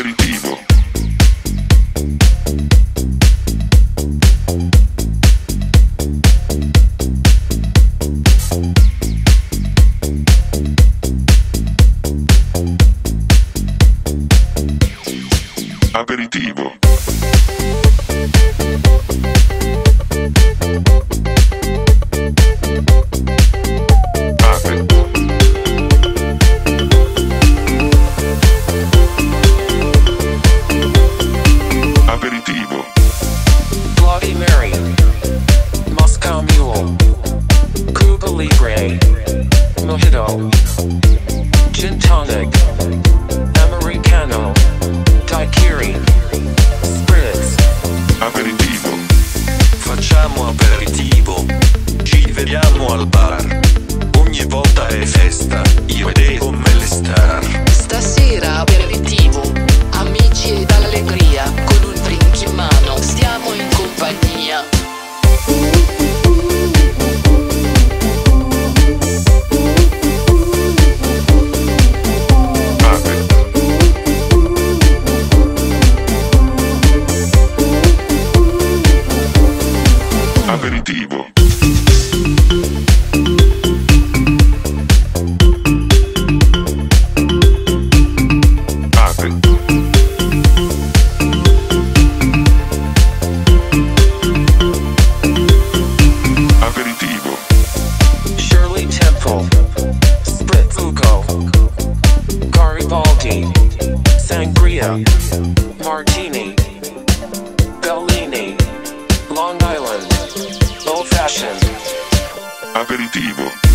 aperitivo. Aperitivo. song. Spritzuco, Caribaldi, Sangria, Martini, Bellini, Long Island, Old Fashioned, Aperitivo.